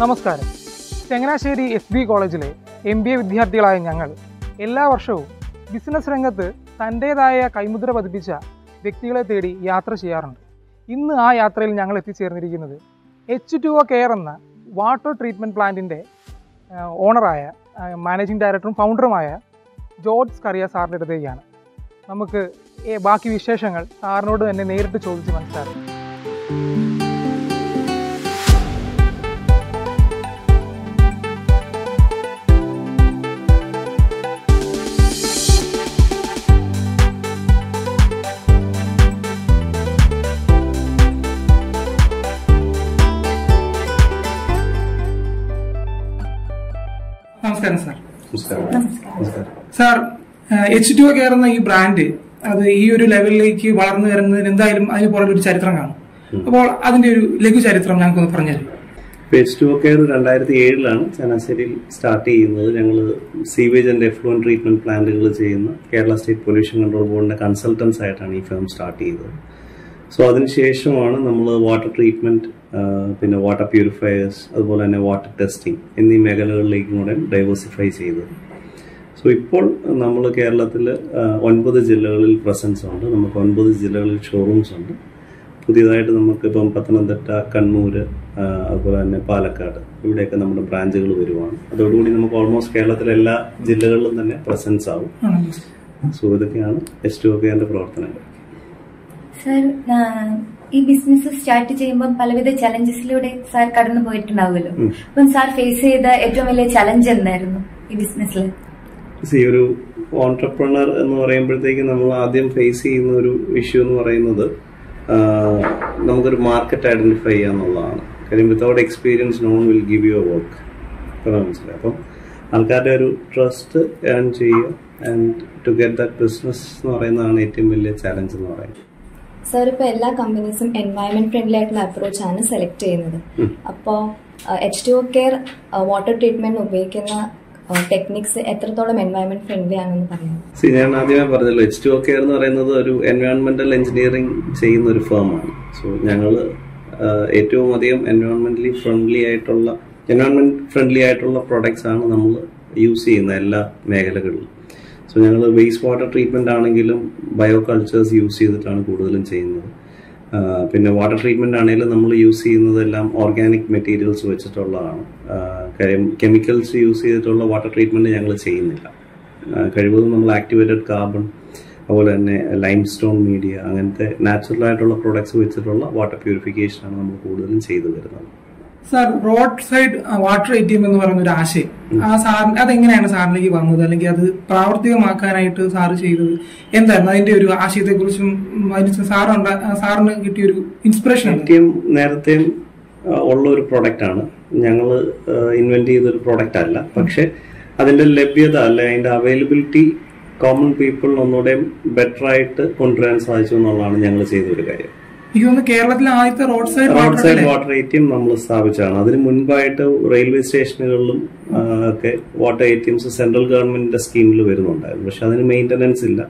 നമസ്കാരം. Changanassery S B കോളേജിലെ M B A വിദ്യാർത്ഥികളായ ഞങ്ങൾ എല്ലാ വർഷവും ബിസിനസ് രംഗത്ത് തന്റേതായ കൈമുദ്ര പതിപ്പിച്ച വ്യക്തികളെ തേടി യാത്ര ചെയ്യാറുണ്ട്. ഇന്ന് ആ യാത്രയിൽ ഞങ്ങൾ എത്തിച്ചേർന്നിരിക്കുന്നത് എച്ച് ടു ഒ കെയർ എന്ന വാട്ടർ ട്രീറ്റ്മെന്റ് പ്ലാന്റിന്റെ ഓണറായ മാനേജിംഗ് ഡയറക്ടറും ഫൗണ്ടറുമായ ജോർജ് കറിയ സാറിന്റെ അടുത്തേക്കാണ്. നമുക്ക് ബാക്കി വിശേഷങ്ങൾ സാറിനോട് തന്നെ നേരിട്ട് ചോദിച്ച് മനസ്സിലാക്കാം. നമസ്കാരം sir. Sir H two care എന്ന ഈ ബ്രാൻഡ് അത് ഈ ഒരു ലെവലിലേക്ക് വളർന്നു വരുന്നതിന് എന്തായാലും അതിന് പുറകിൽ ഒരു ചരിത്രം കാണും. അപ്പോൾ അതിന്റെ ഒരു ലഘു ചരിത്രം ഞങ്ങൾക്കൊന്ന് പറഞ്ഞുതരും. പേജ് ടു കെയർ രണ്ടായിരത്തി ഏഴിലാണ് ചങ്ങനാശ്ശേരിയിൽ സ്റ്റാർട്ട് ചെയ്യുന്നത്. ഞങ്ങൾ സീവേജ് ആൻഡ് എഫ്ലുവൻ ട്രീറ്റ്മെന്റ് പ്ലാന്റുകൾ ചെയ്യുന്ന കേരള സ്റ്റേറ്റ് പൊല്യൂഷൻ കൺട്രോൾ ബോർഡിന്റെ കൺസൾട്ടൻസ് ആയിട്ടാണ് ഈ ഫേം സ്റ്റാർട്ട് ചെയ്തത്. സോ അതിനുശേഷമാണ് നമ്മൾ വാട്ടർ ട്രീറ്റ്മെന്റ് പിന്നെ വാട്ടർ പ്യൂരിഫയേഴ്സ് അതുപോലെ തന്നെ വാട്ടർ ടെസ്റ്റിംഗ് എന്നീ മേഖലകളിലേക്കും കൂടെ ഡൈവേഴ്സിഫൈ ചെയ്തത് സോ ഇപ്പോൾ നമ്മൾ കേരളത്തിൽ ഒൻപത് ജില്ലകളിൽ പ്രസൻസ് ഉണ്ട്. നമുക്ക് ഒൻപത് ജില്ലകളിൽ ഷോറൂംസ് ഉണ്ട്. പുതിയതായിട്ട് നമുക്കിപ്പം പത്തനംതിട്ട കണ്ണൂർ അതുപോലെ തന്നെ പാലക്കാട് ഇവിടെയൊക്കെ നമ്മുടെ ബ്രാഞ്ചുകൾ വരുവാണ്. അതോടുകൂടി നമുക്ക് ഓൾമോസ്റ്റ് കേരളത്തിലെ എല്ലാ ജില്ലകളിലും തന്നെ പ്രസൻസ് ആവും. സോ ഇതൊക്കെയാണ് എസ് ടു ഒക്കെന്റെ പ്രവർത്തനങ്ങൾ. സർ ഈ ബിസിനസ് സ്റ്റാർട്ട് ചെയ്യുമ്പോൾ പലവിധ ചലഞ്ചസിലൂടെ സാർ കടന്നു പോയിട്ടുണ്ടാവുമല്ലോ. അപ്പം സാർ ഫേസ് ചെയ്ത ഏറ്റവും വലിയ ചലഞ്ച് എന്തായിരുന്നു ഈ ബിസിനസ്സിൽ ഒരു ഓൺടർപ്രണർ എന്ന് പറയുമ്പോഴത്തേക്ക് നമ്മൾ ആദ്യം ഫേസ് ചെയ്യുന്ന ഒരു ഇഷ്യൂ എന്ന് പറയുന്നത് നമുക്കൊരു മാർക്കറ്റ് ഐഡന്റിഫൈ ചെയ്യുക എന്നുള്ളതാണ് കാര്യം without experience none will give you work മനസ്സിലായി അപ്പം ആൾക്കാരുടെ ഒരു ട്രസ്റ്റ് ഏൺ ചെയ്യുക and to get that business എന്ന് പറയുന്നതാണ് ഏറ്റവും വലിയ ചലഞ്ച് എന്ന് പറയുന്നത്. സാർ ഇപ്പൊ എല്ലാ കമ്പനീസും എൻവയോൺമെന്റ് ഫ്രണ്ട്ലി ആയിട്ടുള്ള അപ്രോച്ച് ആണ് സെലക്ട് ചെയ്യുന്നത്. അപ്പോ അപ്പോൾ H two care water treatment ഉപയോഗിക്കുന്ന ടെക്നിക്സ് എത്രത്തോളം എൻവയോൺമെന്റ് ഫ്രണ്ട്ലി ആണെന്ന് പറയാം ഞാൻ ആദ്യമേ പറഞ്ഞല്ലോ എച്ച് ടു കെയർ എന്ന് പറയുന്നത് ഒരു എൻവയോൺമെന്റൽ എഞ്ചിനീയറിംഗ് ചെയ്യുന്ന ഒരു ഫേമാണ് സോ ഞങ്ങൾ ഏറ്റവും അധികം എൻവയോൺമെന്റലി ഫ്രണ്ട്ലി ആയിട്ടുള്ള എൻവയോൺമെന്റ് ഫ്രണ്ട്ലി ആയിട്ടുള്ള പ്രൊഡക്ട്സ് ആണ് നമ്മൾ യൂസ് ചെയ്യുന്നത് എല്ലാ മേഖലകളിലും. സോ ഞങ്ങൾ വേസ്റ്റ് വാട്ടർ ട്രീറ്റ്മെന്റ് ആണെങ്കിലും ബയോ കൾച്ചേഴ്സ് യൂസ് ചെയ്തിട്ടാണ് കൂടുതലും ചെയ്യുന്നത്. പിന്നെ വാട്ടർ ട്രീറ്റ്മെന്റ് ആണെങ്കിലും നമ്മൾ യൂസ് ചെയ്യുന്നതെല്ലാം ഓർഗാനിക് മെറ്റീരിയൽസ് വെച്ചിട്ടുള്ളതാണ്. കാര്യം കെമിക്കൽസ് യൂസ് ചെയ്തിട്ടുള്ള വാട്ടർ ട്രീറ്റ്മെന്റ് ഞങ്ങൾ ചെയ്യുന്നില്ല. കഴിവതും നമ്മൾ ആക്ടിവേറ്റഡ് കാർബൺ അതുപോലെ തന്നെ ലൈം സ്റ്റോൺ മീഡിയ അങ്ങനത്തെ നാച്ചുറൽ ആയിട്ടുള്ള പ്രോഡക്ട്സ് വെച്ചിട്ടുള്ള വാട്ടർ പ്യൂരിഫിക്കേഷനാണ് നമ്മൾ കൂടുതലും ചെയ്തു വരുന്നത്. Sir road side water A T M എന്ന് പറയുന്ന ഒരു ആശയം. ആ സാറിന് അതെങ്ങനെയാണ് സാറിലേക്ക് വന്നത്? അല്ലെങ്കിൽ അത് പ്രാവർത്തികമാക്കാനായിട്ട് സാറ് ചെയ്തത് എന്തായിരുന്നു? അതിന്റെ ഒരു ആശയത്തെ കുറിച്ചും സാറുണ്ട സാറിന് കിട്ടിയ ഒരു ഇൻസ്പിറേഷൻ നേരത്തെ എം നേരത്തെയും ഉള്ള ഒരു പ്രൊഡക്റ്റ് ആണ്. ഞങ്ങൾ ഇൻവെന്റ് ചെയ്ത ഒരു പ്രൊഡക്റ്റ് അല്ല. പക്ഷെ അതിന്റെ ലഭ്യത അല്ലെ അതിന്റെ അവൈലബിലിറ്റി കോമൺ പീപ്പിൾ ഒന്നുകൂടെ ബെറ്റർ ആയിട്ട് കൊണ്ടുവരാൻ സാധിച്ചു എന്നുള്ളതാണ് ഞങ്ങൾ ചെയ്ത ഒരു കാര്യം. എനിക്ക് തോന്നുന്നു കേരളത്തിലെ ആദ്യത്തെ road side road water side water A T M നമ്മൾ സ്ഥാപിച്ചതാണ്. അതിന് മുൻപായിട്ട് റെയിൽവേ സ്റ്റേഷനുകളിലും ഒക്കെ വാട്ടർ എ ടി എംസ് സെൻട്രൽ ഗവൺമെന്റിന്റെ സ്കീമിൽ വരുന്നുണ്ടായിരുന്നു. പക്ഷെ അതിന് മെയിന്റനൻസ് ഇല്ല.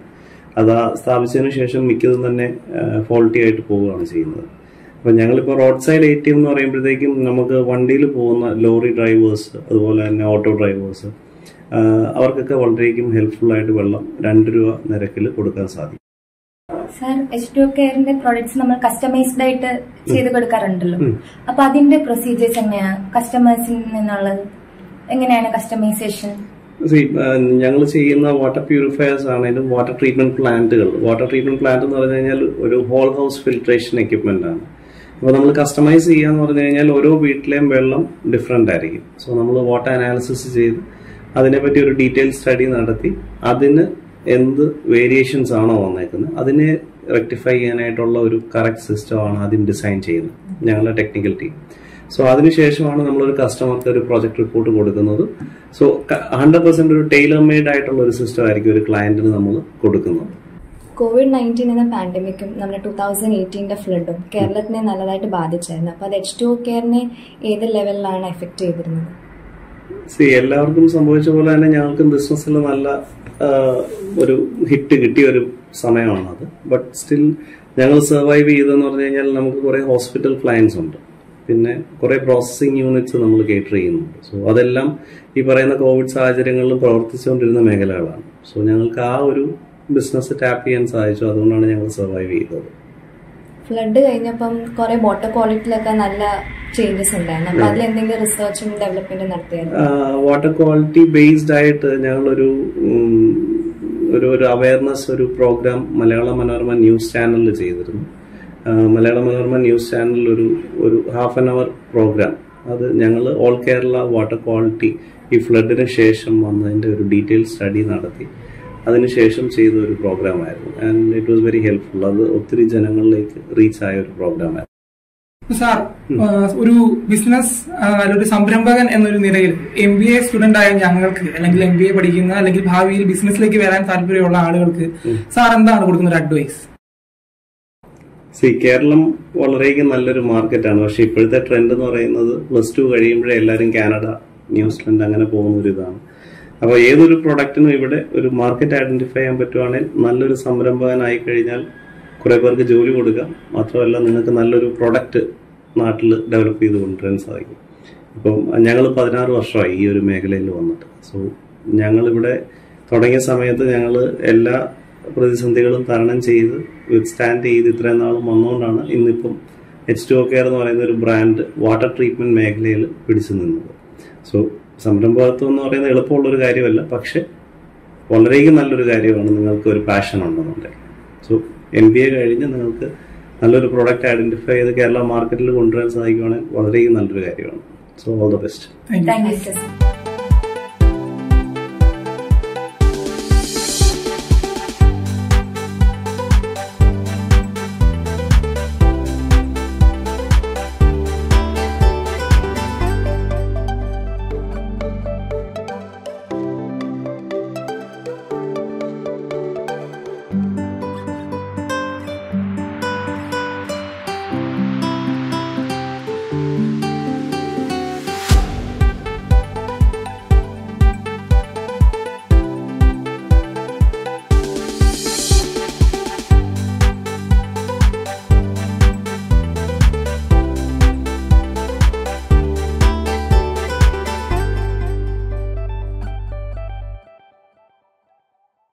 അത് സ്ഥാപിച്ചതിന് ശേഷം മിക്കതും തന്നെ ഫോൾട്ടി ആയിട്ട് പോവുകയാണ് ചെയ്യുന്നത്. അപ്പൊ ഞങ്ങളിപ്പോൾ road side A T M എന്ന് പറയുമ്പോഴത്തേക്കും നമുക്ക് വണ്ടിയിൽ പോകുന്ന ലോറി ഡ്രൈവേഴ്സ് അതുപോലെ തന്നെ ഓട്ടോ ഡ്രൈവേഴ്സ് അവർക്കൊക്കെ വളരെയധികം ഹെൽപ്ഫുൾ ആയിട്ട് വെള്ളം രണ്ട് രൂപ നിരക്കിൽ കൊടുക്കാൻ സാധിക്കും. സാർ എച്ച് ടു കെയറിന്റെ പ്രോഡക്ട്സ് നമ്മൾ കസ്റ്റമൈസ്ഡ് ആയിട്ട് ചെയ്ത് കൊടുക്കാറുണ്ടല്ലോ. അപ്പൊ അതിന്റെ പ്രൊസീജിയേഴ്സ് എങ്ങനെയാ? കസ്റ്റമേഴ്സിൽ നിന്നുള്ളത് എങ്ങനെയാണ് കസ്റ്റമൈസേഷൻ ഞങ്ങൾ ചെയ്യുന്ന വാട്ടർ പ്യൂരിഫയേഴ്സ് ആണെങ്കിലും വാട്ടർ ട്രീറ്റ്മെന്റ് പ്ലാന്റുകൾ വാട്ടർ ട്രീറ്റ്മെന്റ് പ്ലാന്റ് എന്ന് പറഞ്ഞു കഴിഞ്ഞാൽ ഒരു ഹോൾ ഹൗസ് ഫിൽട്രേഷൻ എക്യുപ്മെന്റ് ആണ്. അപ്പോൾ നമ്മൾ കസ്റ്റമൈസ് ചെയ്യാന്ന് പറഞ്ഞു കഴിഞ്ഞാൽ ഓരോ വീട്ടിലെയും വെള്ളം ഡിഫറെന്റ് ആയിരിക്കും. സോ നമ്മൾ വാട്ടർ അനാലിസിസ് ചെയ്ത് അതിനെപ്പറ്റി ഒരു ഡീറ്റെയിൽ സ്റ്റഡി നടത്തി അതിന് എന്ത് വേരിയേഷൻസ് ആണോ വന്നേക്കുന്നത് അതിനെ റെക്ടിഫൈ ചെയ്യാനായിട്ടുള്ള ഒരു കറക്റ്റ് സിസ്റ്റം ആണ് ആദ്യം ഡിസൈൻ ചെയ്യുന്നത് ഞങ്ങളുടെ ടെക്നിക്കൽ ടീം സോ അതിനുശേഷമാണ് നമ്മളൊരു കസ്റ്റമർക്ക് ഒരു പ്രോജക്ട് റിപ്പോർട്ട് കൊടുക്കുന്നത്. സോ ഹൺഡ്രഡ് പെർസെന്റ് ഒരു ടൈലർ മെയ്ഡ് ആയിട്ടുള്ള ഒരു സിസ്റ്റം ആയിരിക്കും ഒരു ക്ലയന്റിന് നമ്മൾ കൊടുക്കുന്നത്. കോവിഡ് നയന്റീൻ എന്ന പാൻഡമിക്കും നമ്മുടെ ടൂ തൗസൻഡ് എയ്റ്റീന്റെ ഫ്ലഡും കേരളത്തിനെ നല്ലതായിട്ട് ബാധിച്ചായിരുന്നു. അപ്പോൾ അത് എച്ച് ടു കെയറിനെ ഏത് ലെവലിലാണ് എഫക്ട് ചെയ്തിരുന്നത്? സി എല്ലാവർക്കും സംഭവിച്ച പോലെ തന്നെ ഞങ്ങൾക്കും ബിസിനസ്സിൽ നല്ല ഒരു ഹിറ്റ് കിട്ടിയ ഒരു സമയമാണത്. ബട്ട് സ്റ്റിൽ ഞങ്ങൾ സർവൈവ് ചെയ്തെന്ന് പറഞ്ഞു കഴിഞ്ഞാൽ നമുക്ക് കുറേ ഹോസ്പിറ്റൽ ക്ലയൻസ് ഉണ്ട്. പിന്നെ കുറേ പ്രോസസ്സിംഗ് യൂണിറ്റ്സ് നമ്മൾ കേറ്റർ ചെയ്യുന്നുണ്ട്. സോ അതെല്ലാം ഈ പറയുന്ന കോവിഡ് സാഹചര്യങ്ങളിൽ പ്രവർത്തിച്ചുകൊണ്ടിരുന്ന മേഖലകളാണ്. സോ ഞങ്ങൾക്ക് ആ ഒരു ബിസിനസ് ടാപ്പ് ചെയ്യാൻ സാധിച്ചു. അതുകൊണ്ടാണ് ഞങ്ങൾ സർവൈവ് ചെയ്തത്. ഫ്ലഡ് കഴിഞ്ഞപ്പം കുറെ വാട്ടർ ക്വാളിറ്റിയിലൊക്കെ നല്ല ചേഞ്ചസ് ഉണ്ടായിരുന്നു. അപ്പൊ അതിൽ എന്തെങ്കിലും റിസർച്ചും ഡെവലപ്മെന്റും നടത്തിയായിരുന്നു? വാട്ടർ ക്വാളിറ്റി ബേസ്ഡ് ആയിട്ട് ഞങ്ങളൊരു ഒരു ഒരു അവയർനെസ് ഒരു പ്രോഗ്രാം മലയാള മനോരമ ന്യൂസ് ചാനലിൽ ചെയ്തിരുന്നു. മലയാള മനോരമ ന്യൂസ് ചാനലിൽ ഒരു ഒരു ഹാഫ് ആൻ അവർ പ്രോഗ്രാം അത് ഞങ്ങൾ ഓൾ കേരള വാട്ടർ ക്വാളിറ്റി ഈ ഫ്ലഡിന് ശേഷം വന്നതിന്റെ ഒരു ഡീറ്റെയിൽ സ്റ്റഡി നടത്തി. അതിനുശേഷം ചെയ്ത ഒരു പ്രോഗ്രാം ആയിരുന്നു. And it was very helpful അത് ഒത്തിരി ജനങ്ങളിലേക്ക് റീച്ച് ആയ ഒരു പ്രോഗ്രാം ആയിരുന്നു. സാർ ഒരു ബിസിനസ് ഒരു സംരംഭകൻ എന്നൊരു നിലയിൽ എം ബി എ സ്റ്റുഡന്റ് ആയ ഞങ്ങൾക്ക് അല്ലെങ്കിൽ എം ബി എ പഠിക്കുന്ന അല്ലെങ്കിൽ ഭാവിയിൽ ബിസിനസ്സിലേക്ക് വരാൻ താല്പര്യമുള്ള ആളുകൾക്ക് സാർ എന്താണ് കൊടുക്കുന്ന ഒരു അഡ്വൈസ് സി കേരളം വളരെ നല്ലൊരു മാർക്കറ്റാണ്. പക്ഷെ ഇപ്പോഴത്തെ ട്രെൻഡ് എന്ന് പറയുന്നത് പ്ലസ് ടു കഴിയുമ്പോഴേ എല്ലാവരും കാനഡ ന്യൂസിലൻഡ് അങ്ങനെ പോകുന്ന ഒരു ഇതാണ്. അപ്പോൾ ഏതൊരു പ്രൊഡക്റ്റിനും ഇവിടെ ഒരു മാർക്കറ്റ് ഐഡന്റിഫൈ ചെയ്യാൻ പറ്റുവാണെങ്കിൽ നല്ലൊരു സംരംഭകനായി കഴിഞ്ഞാൽ കുറെ പേർക്ക് ജോലി കൊടുക്കാം. മാത്രമല്ല നിങ്ങൾക്ക് നല്ലൊരു പ്രൊഡക്റ്റ് നാട്ടിൽ ഡെവലപ്പ് ചെയ്ത് കൊണ്ടുവരാൻ സാധിക്കും. ഇപ്പം ഞങ്ങൾ പതിനാറ് വർഷമായി ഈ ഒരു മേഖലയിൽ വന്നിട്ട്. സോ ഞങ്ങളിവിടെ തുടങ്ങിയ സമയത്ത് ഞങ്ങൾ എല്ലാ പ്രതിസന്ധികളും തരണം ചെയ്ത് വിത്ത്സ്റ്റാൻഡ് ചെയ്ത് ഇത്രയും നാളും വന്നുകൊണ്ടാണ് ഇന്നിപ്പം എച്ച് ടു കെയർ എന്ന് പറയുന്ന ഒരു ബ്രാൻഡ് വാട്ടർ ട്രീറ്റ്മെന്റ് മേഖലയിൽ പിടിച്ചു നിന്നത്. സോ സംരംഭകത്വം എന്ന് പറയുന്നത് എളുപ്പമുള്ളൊരു കാര്യമല്ല. പക്ഷെ വളരെയധികം നല്ലൊരു കാര്യമാണ് നിങ്ങൾക്ക് ഒരു പാഷൻ ഉണ്ടെന്നുണ്ടെങ്കിൽ. സോ എം ബി എ കഴിഞ്ഞ് നിങ്ങൾക്ക് നല്ലൊരു പ്രോഡക്റ്റ് ഐഡന്റിഫൈ ചെയ്ത് കേരള മാർക്കറ്റിൽ കൊണ്ടുവരാൻ സാധിക്കുകയാണെങ്കിൽ വളരെയധികം നല്ലൊരു കാര്യമാണ്. So all the best